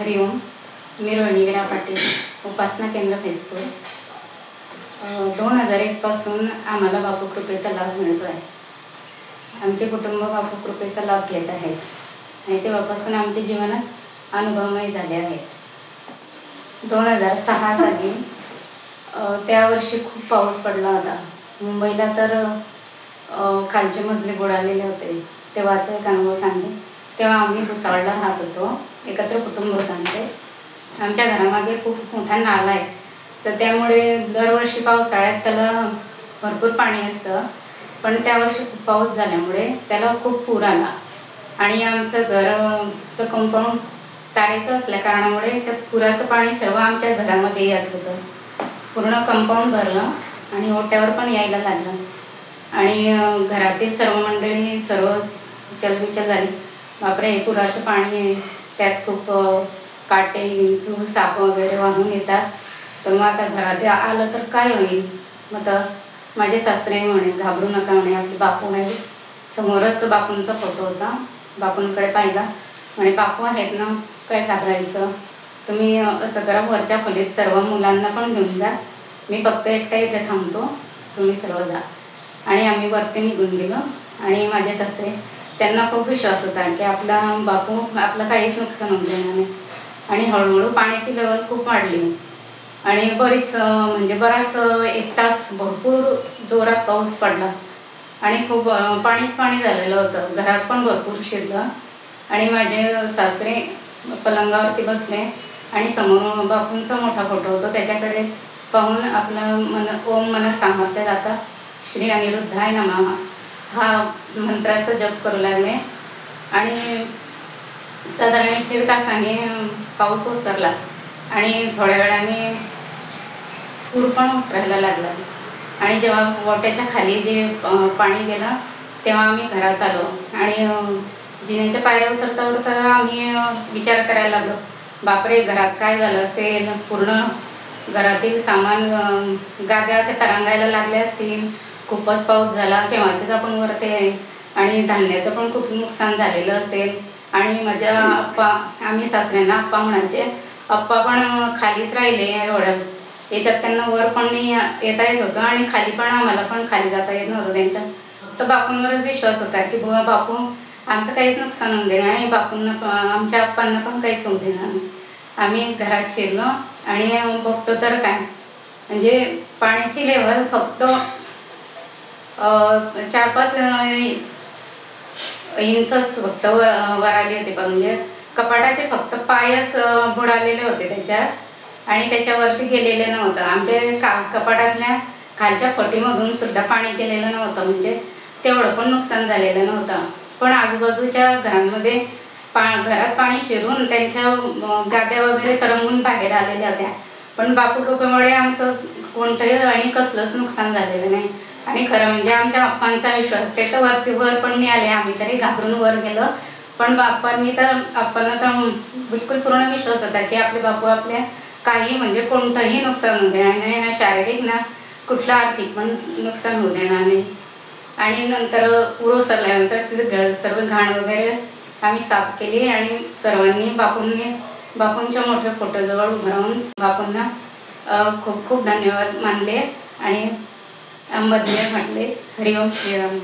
हरि ओम मी रोहिणी विरा पाटील उपासना केंद्र फेसपूर दोन हजार एकपासून आम्हाला बापू कृपेचा लाभ मिळतो आहे. आमचे कुटुंब बापू कृपेचा लाभ घेत आहे आणि तेव्हापासून आमचे जीवनच अनुभवमय झाले आहे. दोन हजार सहा साली त्या वर्षी खूप पाऊस पडला होता. मुंबईला तर खालचे मजले बुडालेले होते. तेव्हाचा एक अनुभव सांगेन तेव्हा आम्ही भुसावळला राहत होतो. एकत्र कुटुंब होतं आमचे. आमच्या घरामागे खूप मोठा नाला आहे. तर त्यामुळे दरवर्षी पावसाळ्यात त्याला भरपूर पाणी असतं. पण त्यावर्षी खूप पाऊस झाल्यामुळे त्याला खूप पूर आला. आणि आमचं घरचं कंपाऊंड तारेचं असल्या कारणामुळे त्या पुराचं पाणी सर्व आमच्या घरामध्ये येत होतं. पूर्ण कंपाऊंड भरलं आणि ओट्यावर पण यायला लागलं. आणि घरातील सर्व मंडळी सर्व चलबिचल झाली. बापरे पुराचं पाणी आहे. त्यात खूप काटे विंचू साप वगैरे वाहून येतात. तर मग आता घरात आलं तर काय होईल? मग तर माझे सासरे म्हणे घाबरू नका म्हणे. आपले बापू आहे समोरच बापूंचा फोटो होता. बापूंकडे पाहिला. म्हणे बापू आहेत ना काय घाबरायचं? तुम्ही असं करा वरच्या खोलीत सर्व मुलांना पण घेऊन जा. मी फक्त एकटा इथे थांबतो. तुम्ही सर्व जा. आणि आम्ही वरती निघून गेलो. आणि माझे सासरे त्यांना खूप विश्वास होता की आपला बापू आपलं काहीच नुकसान होऊन देणार नाही. आणि हळूहळू पाण्याची लेवल खूप वाढली. आणि बरीच म्हणजे बराच एक तास भरपूर जोरात पाऊस पडला. आणि खूप पाणीच पाणी झालेलं होतं. घरात पण भरपूर शिरलं. आणि माझे सासरे पलंगावरती बसले. आणि समोर बापूंचा मोठा फोटो होतो. त्याच्याकडे पाहून आपलं मन ओम मन सामर्थ्य दाता श्री अनिरुद्धाय नमः. हा मंत्राचा जप करू लागले. आणि साधारण एक दीड तासाने पाऊस ओसरला. आणि थोड्या वेळाने पूर पण ओसरायला लागला. आणि जेव्हा गोट्याच्या खाली जे पाणी गेलं तेव्हा आम्ही घरात आलो. आणि जिन्याच्या पायऱ्या उतरता उतरता आम्ही विचार करायला लागलो. बापरे घरात काय झालं असेल? पूर्ण घरातील सामान गाद्या असे तरंगायला लागले असतील. खूपच पाऊस झाला केव्हाचेच आपण वरते आणि धान्याचं पण खूप नुकसान झालेलं असेल. आणि माझ्या आप्पा आम्ही सासऱ्यांना आप्पा म्हणायचे आप्पा पण खालीच राहिले एवढ्या याच्यात त्यांना वर पण नाही येता येत होतं आणि खाली पण आम्हाला पण खाली जाता येत नव्हतं त्यांच्या तर बापूंवरच विश्वास होता की बुवा बापू आमचं काहीच नुकसान होऊन देणार नाही बापूंना आमच्या आप्पांना पण काहीच होऊन देणार नाही. आम्ही घरात शिरलो आणि बघतो तर काय. म्हणजे पाण्याची लेवल फक्त चार पाच इंचच फक्त वर वर आले होते पण म्हणजे कपाटाचे फक्त पायच बुडालेले होते त्याच्यात. आणि त्याच्यावरती गेलेले नव्हतं. आमच्या का कपाटातल्या खालच्या फटीमधून सुद्धा पाणी गेलेलं नव्हतं. म्हणजे तेवढं पण नुकसान झालेलं नव्हतं. पण आजूबाजूच्या घरांमध्ये पा घरात पाणी शिरून त्यांच्या गाद्या वगैरे तरंगून बाहेर आलेल्या होत्या. पण बापू कृपेमुळे आमचं कोणतंही आणि कसलंच नुकसान झालेलं नाही. आणि खरं म्हणजे आमच्या बाप्पांचा विश्वास ते तर वरती वर पण मिळाले आम्ही तरी घाबरून वर गेलो. पण बाप्पांनी तर आपणला तर बिलकुल पूर्ण विश्वास होता की आपले बापू आपल्या काही म्हणजे कोणतंही नुकसान होऊ देणार नाही. ना शारीरिक ना कुठलं आर्थिक पण नुकसान होऊ देणार नाही. आणि नंतर पूर ओसरल्यानंतर सगळं सर्व घाण वगैरे आम्ही साफ केली आणि सर्वांनी बापूंनी बापूंच्या मोठ्या फोटोजवळ उभं राहून बापूंना खूप खूप धन्यवाद मानले. आणि अंबदने म्हटले. हरिओम श्रीराम